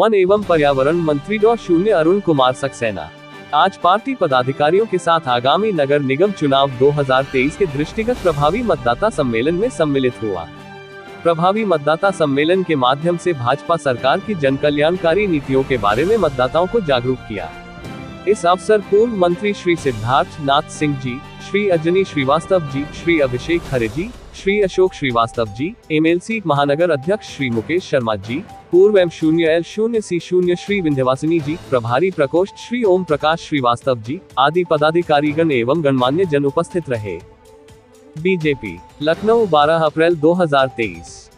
One एवं पर्यावरण मंत्री डॉ. शून्य अरुण कुमार सक्सेना। आज पार्टी पदाधिकारियों के साथ आगामी नगर निगम चुनाव 2023 के दृष्टिगत प्रभावी मतदाता सम्मेलन में सम्मिलित हुआ। प्रभावी मतदाता सम्मेलन के माध्यम से भाजपा सरकार की जन कल्याणकारी नीतियों के बारे में मतदाताओं को जागरूक किया। इस अवसर पूर्व मंत्री श्री सिद्धार्थ नाथ सिंह जी, श्री अजनी श्रीवास्तव जी, श्री अभिषेक खरे जी श्री अशोक श्रीवास्तव जी एमएलसी महानगर अध्यक्ष श्री मुकेश शर्मा जी, पूर्व एम शून्य एल शून्य सी शून्य श्री विंध्यवासिनी जी, प्रभारी प्रकोष्ठ श्री ओम प्रकाश श्रीवास्तव जी, आदि पदाधिकारी गण एवं गणमान्य जन उपस्थित रहे। बीजेपी, लखनऊ 12 अप्रैल 2023